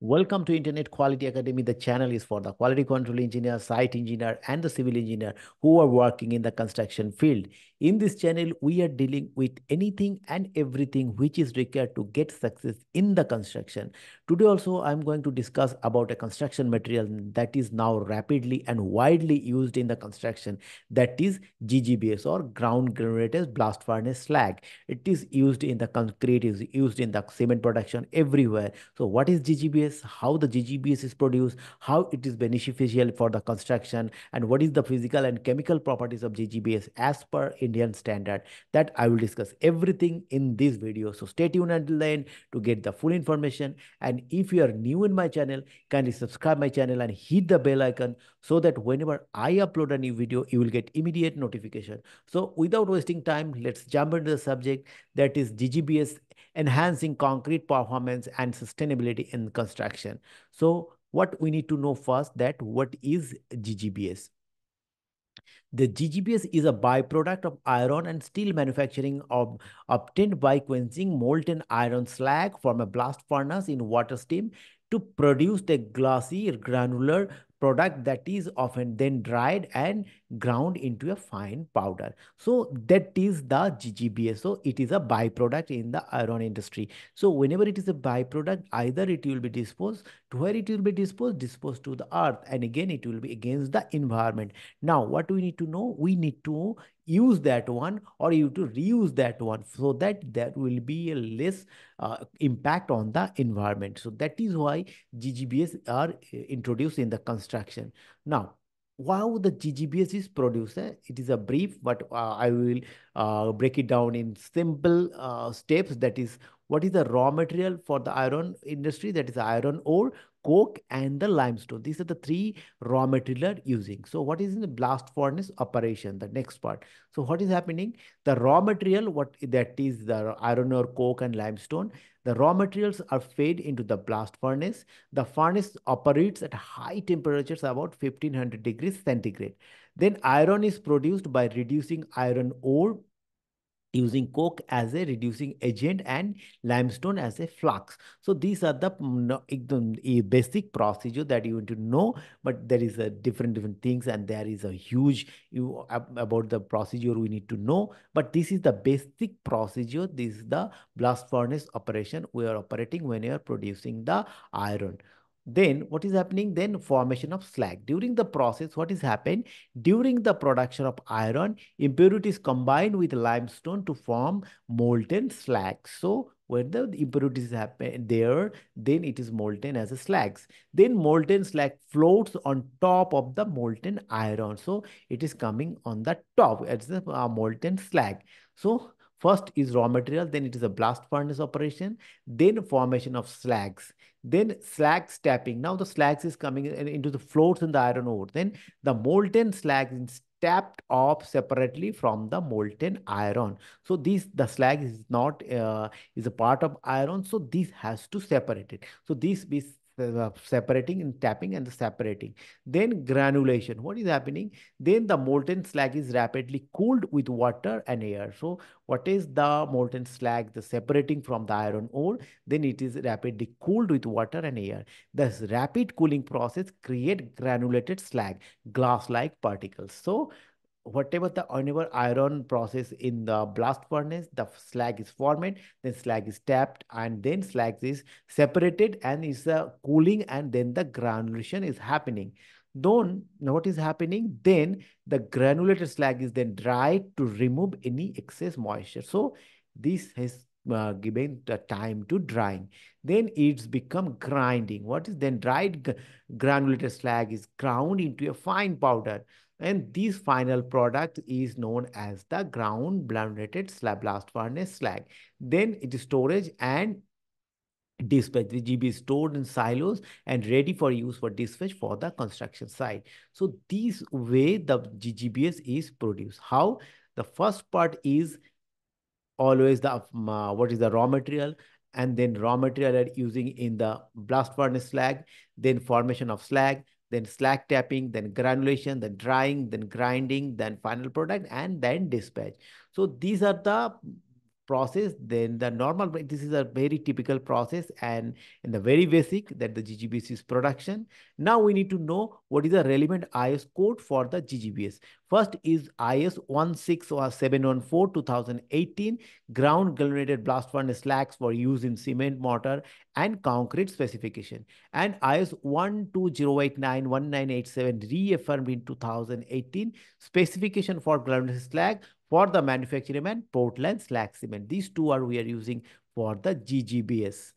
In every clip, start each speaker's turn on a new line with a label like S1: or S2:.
S1: Welcome to Internet Quality Academy. The channel is for the quality control engineer, site engineer, and the civil engineer who are working in the construction field. In this channel, we are dealing with anything and everything which is required to get success in the construction. Today also, I'm going to discuss about a construction material that is now rapidly and widely used in the construction. That is GGBS or ground granulated blast furnace slag. It is used in the concrete, is used in the cement production everywhere. So what is GGBS? How the GGBS is produced, how it is beneficial for the construction, and what is the physical and chemical properties of GGBS as per Indian standard. That I will discuss everything in this video. So stay tuned until the end to get the full information. And if you are new in my channel, kindly subscribe my channel and hit the bell icon so that whenever I upload a new video, you will get immediate notification. So without wasting time, let's jump into the subject that is GGBS enhancing concrete performance and sustainability in construction. So what we need to know first that what is GGBS? The GGBS is a byproduct of iron and steel manufacturing of, obtained by quenching molten iron slag from a blast furnace in water steam to produce a glossy granular product that is often then dried and ground into a fine powder. So that is the GGBS. So it is a byproduct in the iron industry. So whenever it is a byproduct, either it will be disposed to where it will be disposed, disposed to the earth. And again, it will be against the environment. Now, what we need to know? We need to use that one or you to reuse that one so that there will be a less uh, impact on the environment. So that is why GGBS are uh, introduced in the construction. Now, how the GGBS is produced. It is a brief, but uh, I will uh, break it down in simple uh, steps. That is, what is the raw material for the iron industry? That is iron ore coke and the limestone. These are the three raw material using. So what is in the blast furnace operation, the next part. So what is happening? The raw material, what that is the iron ore, coke and limestone. The raw materials are fed into the blast furnace. The furnace operates at high temperatures about 1500 degrees centigrade. Then iron is produced by reducing iron ore using coke as a reducing agent and limestone as a flux. So these are the mm, basic procedure that you want to know, but there is a different different things and there is a huge you about the procedure we need to know. But this is the basic procedure. This is the blast furnace operation we are operating when you are producing the iron. Then what is happening? Then formation of slag. During the process, what is happened? During the production of iron, impurities combined with limestone to form molten slag. So when the impurities happen there, then it is molten as a slags. Then molten slag floats on top of the molten iron. So it is coming on the top. It's a uh, molten slag. So First is raw material, then it is a blast furnace operation, then formation of slags, then slag tapping. Now the slags is coming into the floats in the iron ore. Then the molten slag is tapped off separately from the molten iron. So this the slag is not uh, is a part of iron. So this has to separate it. So this is uh, separating and tapping and the separating. Then granulation. What is happening? Then the molten slag is rapidly cooled with water and air. So what is the molten slag? The separating from the iron ore. Then it is rapidly cooled with water and air. This rapid cooling process create granulated slag, glass-like particles. So whatever the whenever iron process in the blast furnace, the slag is formed, then slag is tapped, and then slag is separated and is uh, cooling, and then the granulation is happening. Then what is happening? Then the granulated slag is then dried to remove any excess moisture. So this has uh, given the time to drying. Then it's become grinding. What is then dried granulated slag is ground into a fine powder. And this final product is known as the ground granulated slab blast furnace slag. Then it is storage and dispatch. The GB is stored in silos and ready for use for dispatch for the construction site. So this way the GGBS is produced. How? The first part is always the uh, what is the raw material and then raw material are using in the blast furnace slag, then formation of slag, then slag tapping, then granulation, then drying, then grinding, then final product, and then dispatch. So these are the process then the normal this is a very typical process and in the very basic that the ggbs is production. Now we need to know what is the relevant is code for the ggbs first is is 16714 2018 ground granulated blast furnace slags for use in cement mortar and concrete specification. And is 12089 1987 reaffirmed in 2018 specification for granulated slag for the manufacturing and Portland slag cement. These two are we are using for the GGBS.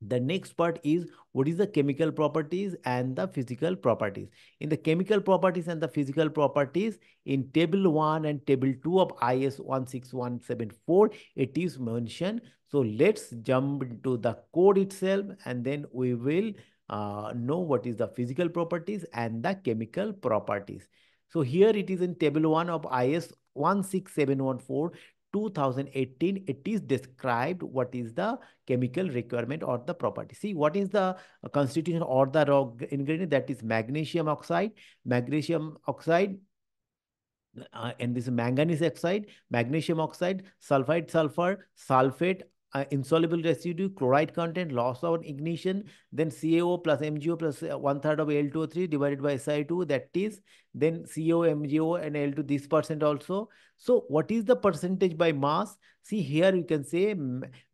S1: The next part is what is the chemical properties and the physical properties. In the chemical properties and the physical properties, in table 1 and table 2 of IS 16174, it is mentioned. So let's jump into the code itself and then we will uh, know what is the physical properties and the chemical properties. So here it is in table 1 of IS 16714 2018 it is described what is the chemical requirement or the property. See what is the constitution or the raw ingredient? That is magnesium oxide. Magnesium oxide uh, and this manganese oxide magnesium oxide sulfide sulfur sulfate uh, insoluble residue, chloride content, loss of ignition, then CaO plus MgO uh, one third of L2O3 divided by Si2, that is, then CO, MgO and L2, this percent also. So what is the percentage by mass? See here you can say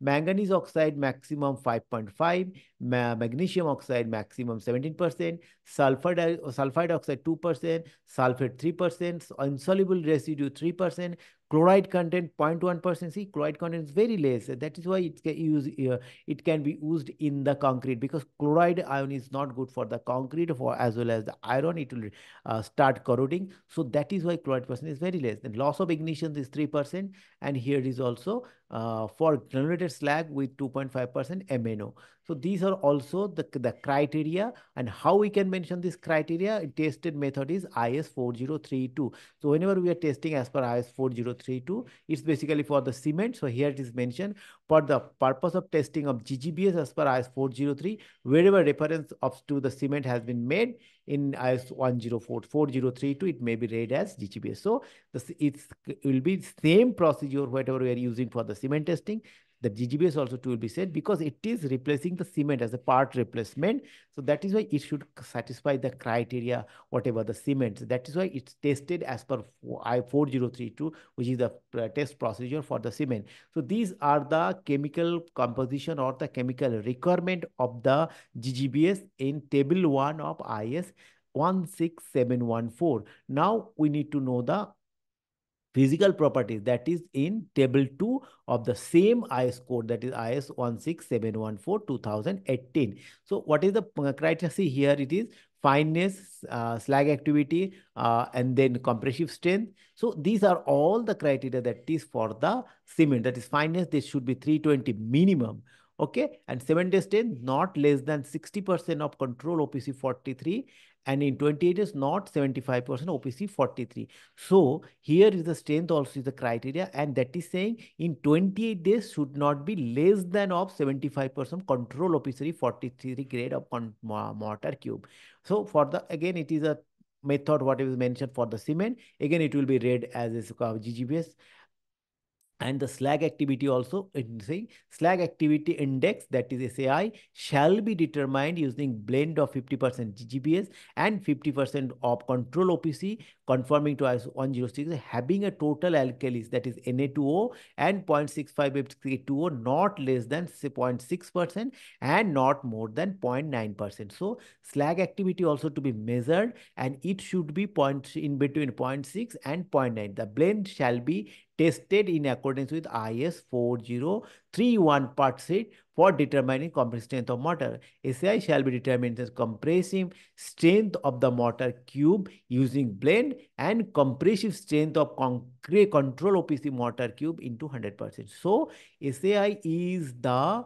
S1: manganese oxide maximum 5.5, ma magnesium oxide maximum 17%, sulfide, sulfide oxide 2%, sulfate 3%, insoluble residue 3%, chloride content 0.1% see chloride content is very less. That is why it can use uh, it can be used in the concrete because chloride ion is not good for the concrete for as well as the iron. It will uh, start corroding. So that is why chloride percent is very less. Then loss of ignition is 3% and here is also uh, for granulated slag with 2.5% MNO. So these are also the, the criteria and how we can mention this criteria tested method is IS 4032. So whenever we are testing as per IS 4032, it's basically for the cement. So here it is mentioned for the purpose of testing of GGBS as per IS 403, wherever reference of to the cement has been made in IS 104, 4032, it may be read as GGBS. So this, it will be same procedure, whatever we are using for the cement testing the GGBS also will be said because it is replacing the cement as a part replacement. So that is why it should satisfy the criteria, whatever the cement. That is why it's tested as per I4032, which is the uh, test procedure for the cement. So these are the chemical composition or the chemical requirement of the GGBS in table 1 of IS 16714. Now we need to know the physical properties that is in table 2 of the same IS code that is IS 16714 2018. So what is the criteria? See here it is fineness, uh, slag activity, uh, and then compressive strength. So these are all the criteria that is for the cement. That is fineness, this should be 320 minimum. Okay, and cement strength not less than 60% of control OPC 43 and in 28 is not 75% OPC 43. So here is the strength also is the criteria and that is saying in 28 days should not be less than of 75% control OPC 43 grade of mortar cube. So for the again it is a method what is mentioned for the cement again it will be read as a GGBS and the slag activity also saying slag activity index that is SAI shall be determined using blend of 50% GGBS and 50% of control OPC conforming to ISO 106 having a total alkalis that is Na2O and 0.65 K2O not less than 0.6% and not more than 0.9%. So slag activity also to be measured and it should be point in between 0.6 and 0.9. The blend shall be tested in accordance with IS 4031 part set for determining compressive strength of mortar. SI shall be determined as compressive strength of the mortar cube using blend and compressive strength of concrete control OPC mortar cube into 100%. So SAI is the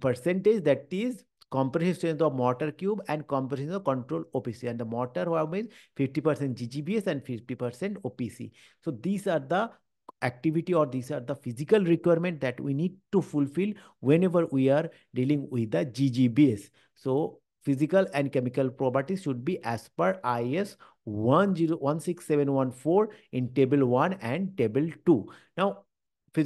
S1: percentage that is compressive strength of mortar cube and compressive of control OPC. And the mortar means 50% GGBS and 50% OPC. So these are the activity or these are the physical requirement that we need to fulfill whenever we are dealing with the GGBS. So physical and chemical properties should be as per IS 1016714 in table 1 and table 2. Now,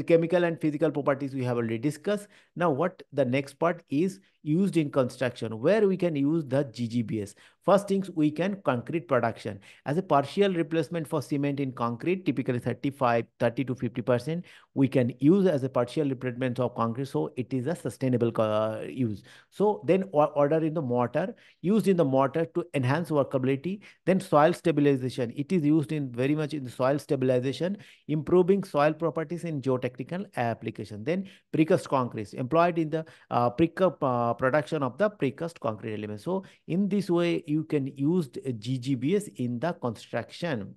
S1: chemical and physical properties we have already discussed. Now, what the next part is used in construction, where we can use the GGBS. First things, we can concrete production. As a partial replacement for cement in concrete, typically 35, 30 to 50%, we can use as a partial replacement of concrete. So it is a sustainable uh, use. So then order in the mortar, used in the mortar to enhance workability. Then soil stabilization. It is used in very much in the soil stabilization, improving soil properties in geotechnical application. Then precast concrete employed in the uh, uh, production of the precast concrete elements. So in this way, you can use GGBS in the construction.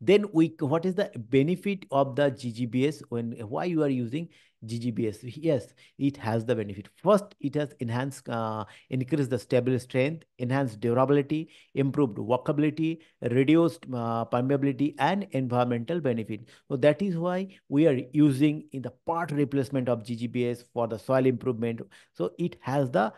S1: Then we, what is the benefit of the GGBS when why you are using GGBS. Yes, it has the benefit. First, it has enhanced, uh, increased the stable strength, enhanced durability, improved workability, reduced uh, permeability, and environmental benefit. So that is why we are using in the part replacement of GGBS for the soil improvement. So it has the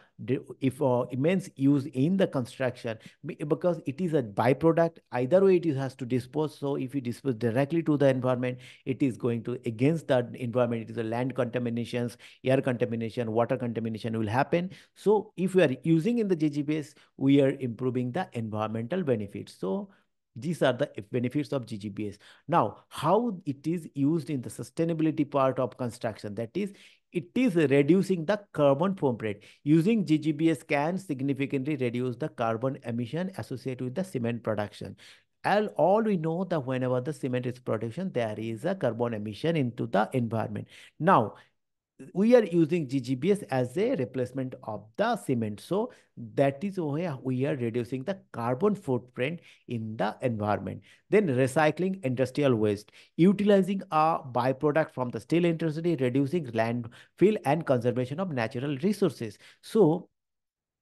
S1: if uh, immense use in the construction because it is a byproduct. Either way, it has to dispose. So if you dispose directly to the environment, it is going to against the environment. It is a land contaminations, air contamination, water contamination will happen. So if we are using in the GGBS, we are improving the environmental benefits. So these are the benefits of GGBS. Now, how it is used in the sustainability part of construction, that is, it is reducing the carbon footprint. Using GGBS can significantly reduce the carbon emission associated with the cement production. And all we know that whenever the cement is production, there is a carbon emission into the environment. Now, we are using GGBS as a replacement of the cement. So that is why we are reducing the carbon footprint in the environment. Then recycling industrial waste, utilizing a byproduct from the steel industry, reducing landfill and conservation of natural resources. So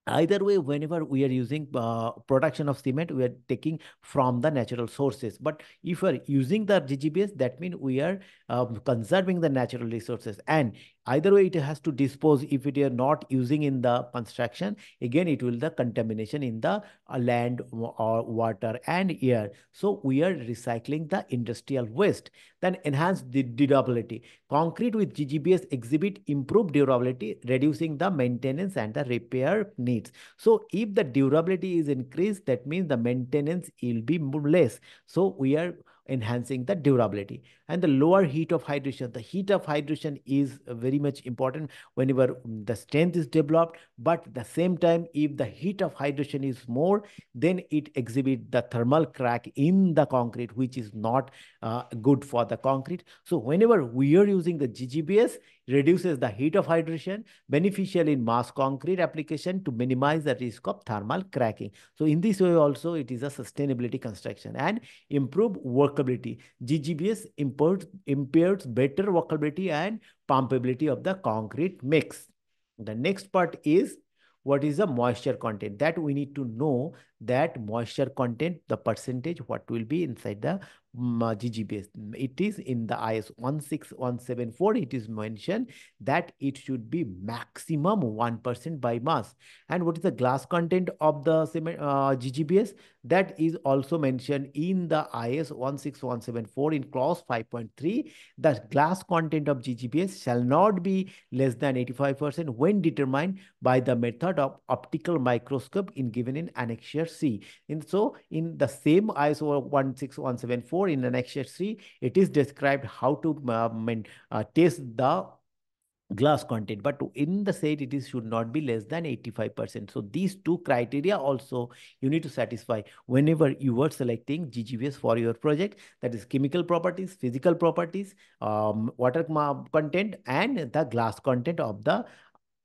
S1: either way whenever we are using uh, production of cement we are taking from the natural sources but if we are using the ggbs that means we are um, conserving the natural resources and either way it has to dispose if it are not using in the construction. Again it will the contamination in the uh, land or water and air. So we are recycling the industrial waste. Then enhance the durability. Concrete with ggbs exhibit improved durability reducing the maintenance and the repair needs. So if the durability is increased that means the maintenance will be less. So we are enhancing the durability. And the lower heat of hydration the heat of hydration is very much important whenever the strength is developed. But the same time if the heat of hydration is more then it exhibit the thermal crack in the concrete which is not uh, good for the concrete. So whenever we are using the ggbs reduces the heat of hydration, beneficial in mass concrete application to minimize the risk of thermal cracking. So in this way also it is a sustainability construction and improve workability. GGBS impairs, impairs better workability and pumpability of the concrete mix. The next part is what is the moisture content that we need to know that moisture content the percentage what will be inside the GGBS. It is in the IS 16174, it is mentioned that it should be maximum 1% by mass. And what is the glass content of the uh, GGBS? That is also mentioned in the IS 16174 in clause 5.3. The glass content of GGBS shall not be less than 85% when determined by the method of optical microscope in given in Annexure C. And so in the same ISO 16174, in the next 3, it is described how to uh, uh, test the glass content but in the set it is should not be less than 85 percent. So these two criteria also you need to satisfy whenever you are selecting ggbs for your project. That is chemical properties physical properties um, water content and the glass content of the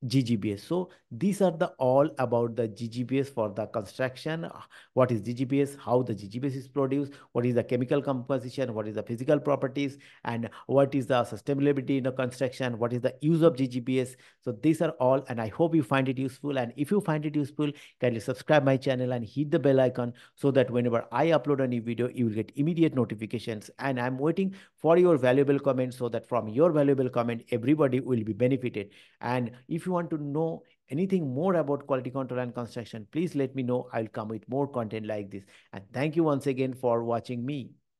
S1: GGBS. So these are the all about the GGBS for the construction. What is GGBS? How the GGBS is produced? What is the chemical composition? What is the physical properties? And what is the sustainability in the construction? What is the use of GGBS? So these are all, and I hope you find it useful. And if you find it useful, kindly subscribe my channel and hit the bell icon so that whenever I upload a new video, you will get immediate notifications. And I'm waiting for your valuable comments so that from your valuable comment, everybody will be benefited. And if you you want to know anything more about quality control and construction, please let me know. I'll come with more content like this. And thank you once again for watching me.